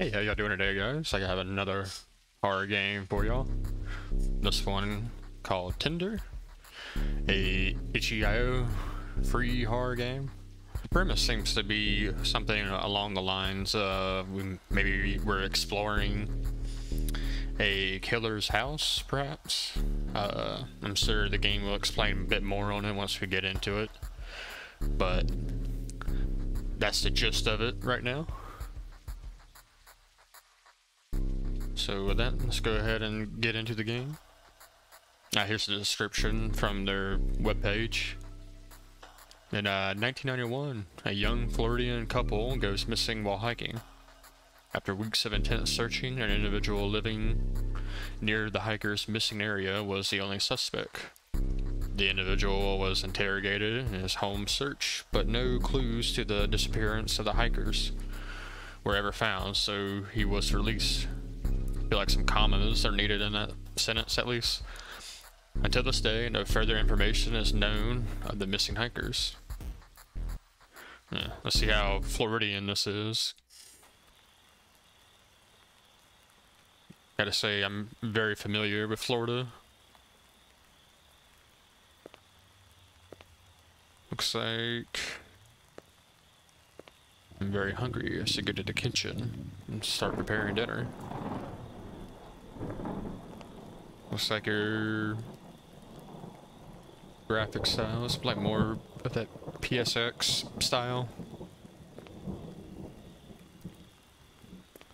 Hey, how y'all doing today, guys? I have another horror game for y'all. This one called Tender, a itch.io free horror game. The premise seems to be something along the lines of we maybe we're exploring a killer's house, perhaps. Uh, I'm sure the game will explain a bit more on it once we get into it, but that's the gist of it right now. So with that, let's go ahead and get into the game. Now here's the description from their webpage. In uh, 1991, a young Floridian couple goes missing while hiking. After weeks of intense searching, an individual living near the hiker's missing area was the only suspect. The individual was interrogated in his home search, but no clues to the disappearance of the hikers were ever found, so he was released feel like some commas are needed in that sentence at least. Until this day, no further information is known of the missing hikers. Yeah, let's see how Floridian this is. Gotta say, I'm very familiar with Florida. Looks like... I'm very hungry. I should go to the kitchen and start preparing dinner. Looks like your graphic style is like more of that PSX style.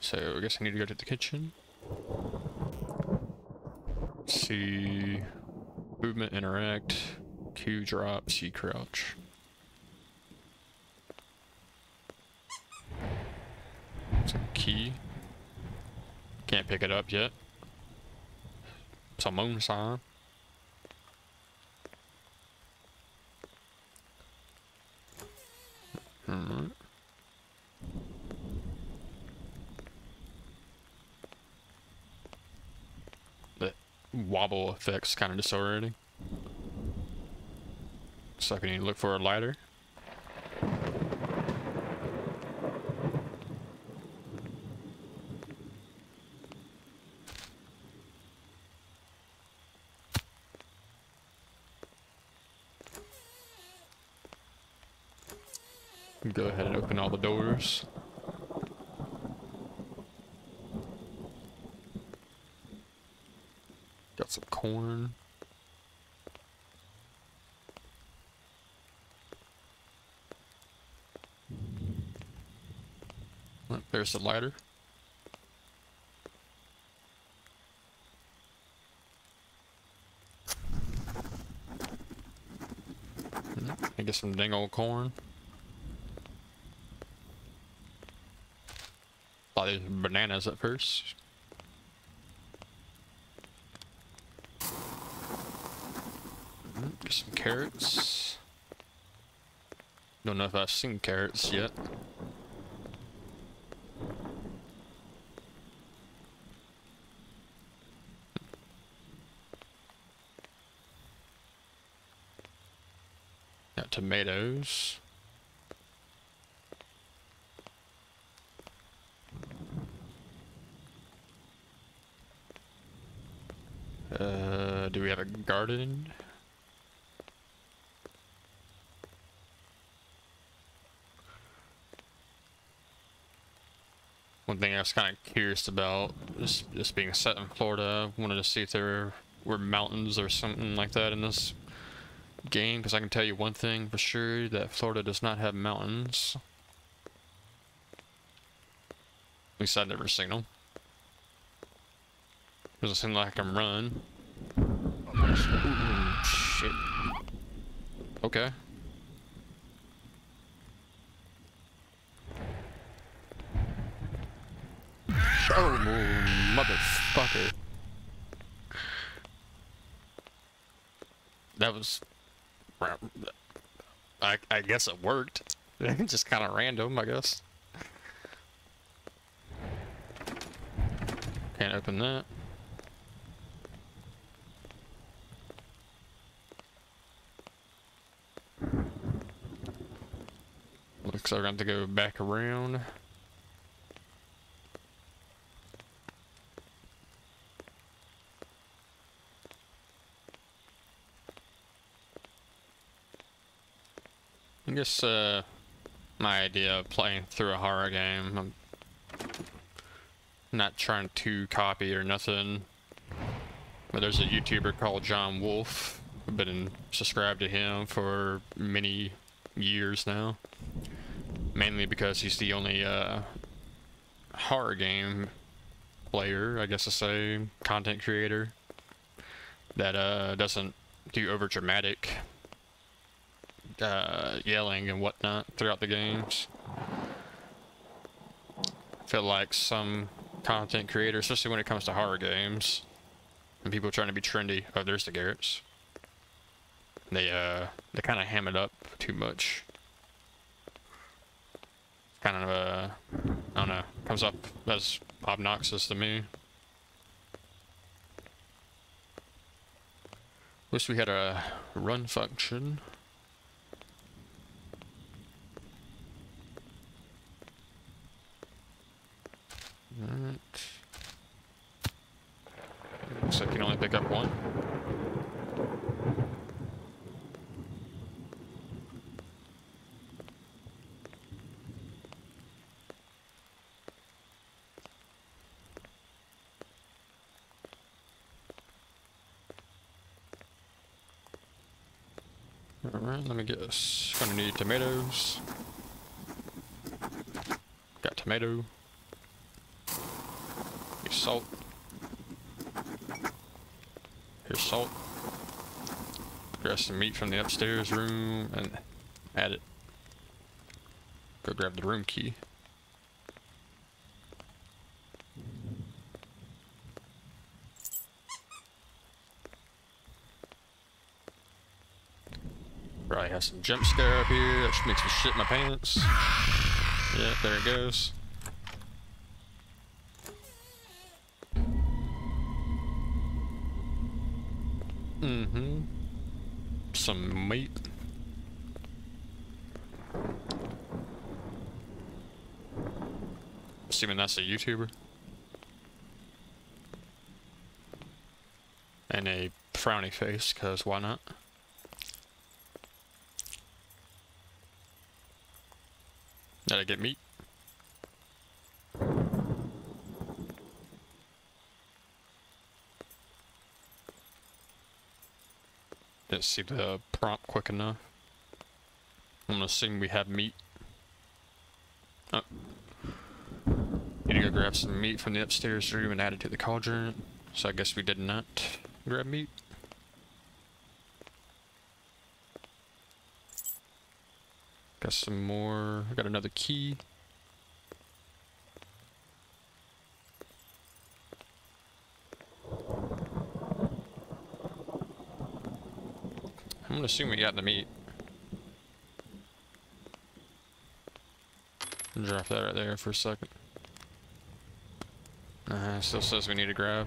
So I guess I need to go to the kitchen. see movement, interact, Q drop, C crouch. It's a key. Can't pick it up yet. Some moon sign. The wobble effect's kind of disorienting. So I to look for a lighter. Go ahead and open all the doors. Got some corn. Oh, there's the lighter. Hmm, I get some dang old corn. Thought it was bananas at first. Get some carrots. Don't know if I've seen carrots yet. Got tomatoes. Uh, do we have a garden? One thing I was kind of curious about, this, this being set in Florida, wanted to see if there were mountains or something like that in this game, because I can tell you one thing for sure, that Florida does not have mountains. At least I've never seen them. Doesn't seem like I can run. Shit. Okay. Oh, motherfucker. That was... I, I guess it worked. Just kind of random, I guess. Can't open that. because I'm going to go back around. I guess uh, my idea of playing through a horror game, I'm not trying to copy or nothing, but there's a YouTuber called John Wolfe. I've been subscribed to him for many years now. Mainly because he's the only uh, horror game player, I guess to say, content creator that uh, doesn't do over dramatic uh, yelling and whatnot throughout the games. I feel like some content creators, especially when it comes to horror games, and people trying to be trendy. Oh, there's the Garretts. They uh, they kind of ham it up too much. Kind of a, I don't know, comes up as obnoxious to me. Wish we had a run function. Alright. Looks like you can only pick up one. Alright, let me guess. Gonna need tomatoes. Got tomato. Here's salt. Here's salt. Grab some meat from the upstairs room and add it. Go grab the room key. Probably have some jump scare up here. That makes me shit my pants. Yeah, there it goes. Mm-hmm. Some meat. Assuming that's a YouTuber. And a frowny face, because why not? Did I get meat? Didn't see the prompt quick enough. I'm gonna assume we have meat. Oh. Need to go grab some meat from the upstairs room and add it to the cauldron. So I guess we did not grab meat. Got some more. I got another key. I'm gonna assume we got the meat. Drop that right there for a second. Uh, still says we need to grab.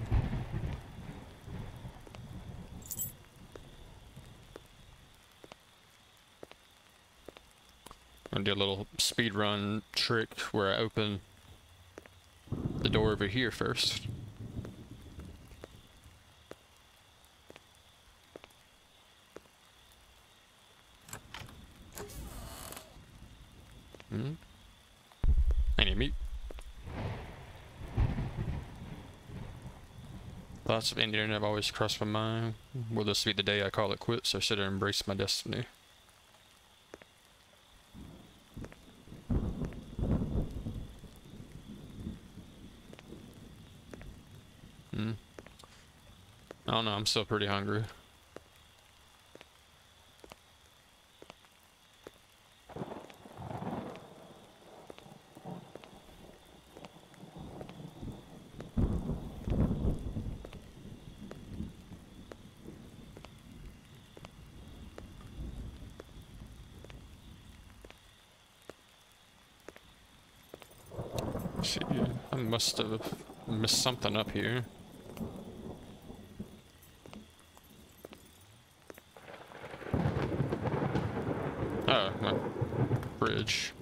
Gonna do a little speed run trick where I open the door over here first. Hmm. I need meat. Thoughts of Indian have always crossed my mind. Will this be the day I call it quits or should I embrace my destiny? Hmm. I don't know, I'm still pretty hungry. I must have missed something up here. storage.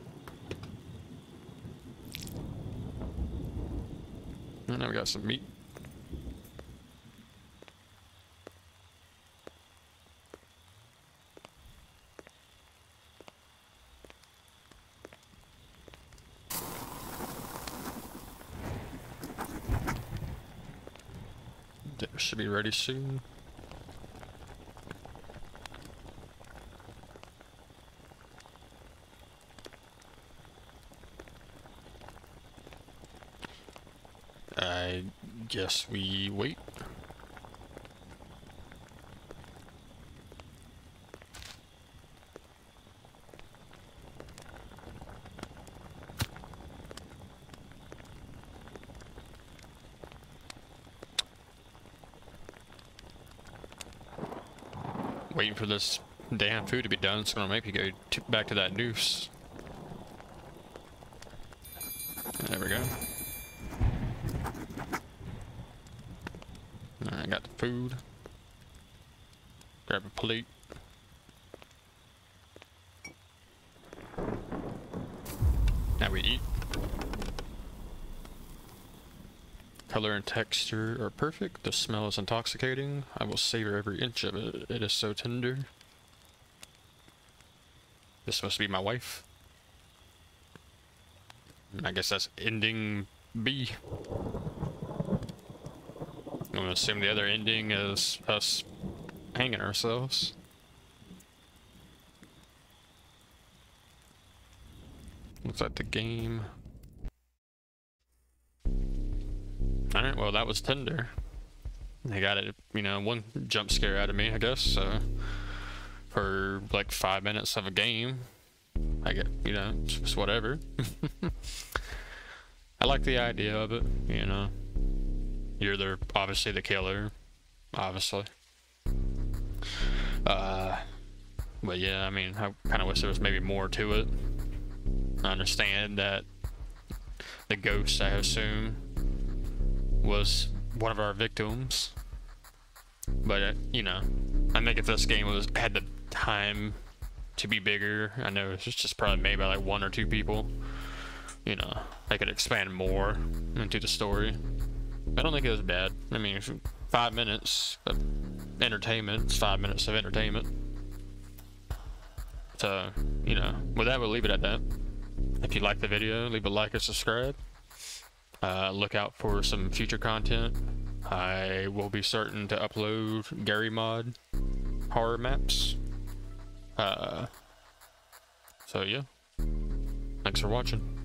And now we got some meat. That should be ready soon. Guess we wait. Waiting for this damn food to be done, it's gonna make me go back to that noose. There we go. I got the food. Grab a plate. Now we eat. Color and texture are perfect. The smell is intoxicating. I will savor every inch of it. It is so tender. This must be my wife. I guess that's ending B. I'm gonna assume the other ending is us hanging ourselves. Looks like the game. Alright, well that was tender. They got it, you know, one jump scare out of me, I guess, so for like five minutes of a game. I get, you know, just whatever. I like the idea of it, you know. You're the obviously the killer, obviously. Uh, but yeah, I mean, I kind of wish there was maybe more to it. I understand that the ghost, I assume, was one of our victims. But uh, you know, I think if this game was had the time to be bigger, I know it's just probably made by like one or two people. You know, they could expand more into the story. I don't think it was bad. I mean, five minutes of entertainment, it's five minutes of entertainment. So, you know, with that, we'll leave it at that. If you like the video, leave a like and subscribe. Uh, look out for some future content. I will be certain to upload Gary Mod horror maps. Uh, so yeah, thanks for watching.